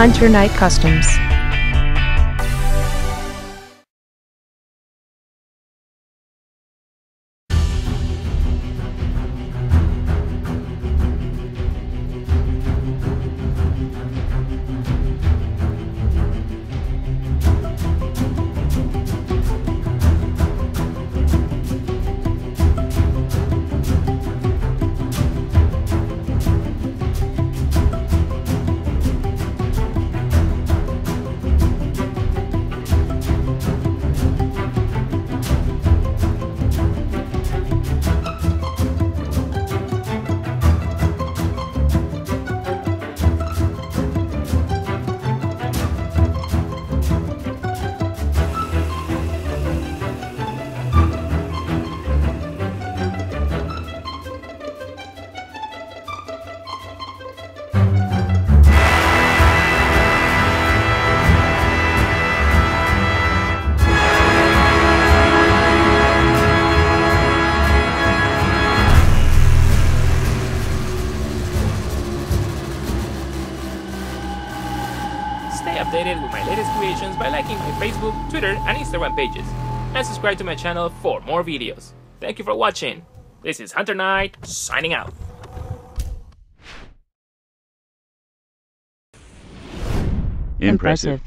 Hunter Knight Customs. Stay updated with my latest creations by liking my Facebook, Twitter, and Instagram pages. And subscribe to my channel for more videos. Thank you for watching. This is Hunter Knight, signing out. Impressive.